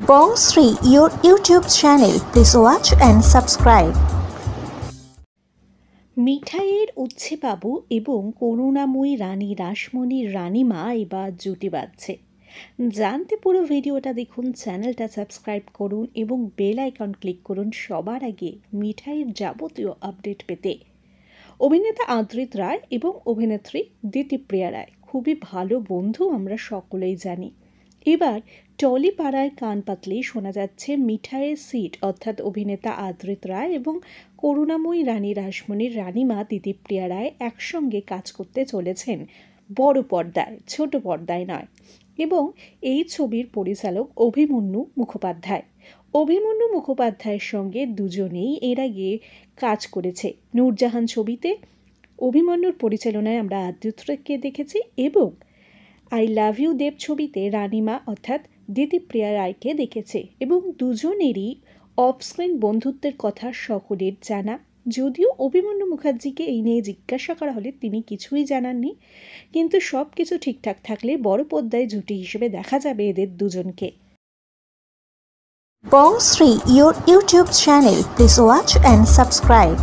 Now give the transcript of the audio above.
Bong Sri, your YouTube channel. Please watch and subscribe. মিঠাইয়ের উচ্ছে বাবু এবং করুণাময়ী রানী রাসমণির রানীমা এবার জুটি বাঁধছে জানতে পুরো ভিডিওটা দেখুন চ্যানেলটা সাবস্ক্রাইব করুন এবং বেল আইকন ক্লিক করুন সবার আগে মিঠাইয়ের যাবতীয় আপডেট পেতে অভিনেতা আদ্রিত রায় এবং অভিনেত্রী দিতিপ্রিয়া রায় খুবই ভালো বন্ধু আমরা সকলেই জানি এবার টলিপাড়ায় কান পাতলেই শোনা যাচ্ছে মিঠাইয়ের সিট, অর্থাৎ অভিনেতা আদ্রিত রায় এবং করুণাময়ী রানী রাসমণির রানীমা দিদিপ্রিয়া রায় একসঙ্গে কাজ করতে চলেছেন বড় পর্দায় ছোট পর্দায় নয়। এবং এই ছবির পরিচালক অভিমন্যু মুখোপাধ্যায়। অভিমন্যু মুখোপাধ্যায়ের সঙ্গে দুজনেই এর আগে কাজ করেছে নূরজাহান ছবিতে। অভিমন্যুর পরিচালনায় আমরা আদ্যুত্রকে দেখেছি এবং আই লাভ ইউ দেব ছবিতে রানিমা অর্থাৎ দিতিপ্রিয়া রায়কে দেখেছে এবং দুজনেরই অফস্ক্রিন বন্ধুত্বের কথা সকলের জানা যদিও অভিমন্যু মুখার্জিকে এই নিয়ে জিজ্ঞাসা করা হলে তিনি কিছুই জানাননি কিন্তু সব কিছু ঠিকঠাক থাকলে বড় পদ্মায় জুটি হিসেবে দেখা যাবে এদের দুজনকে Sri, your YouTube channel. Please watch and subscribe.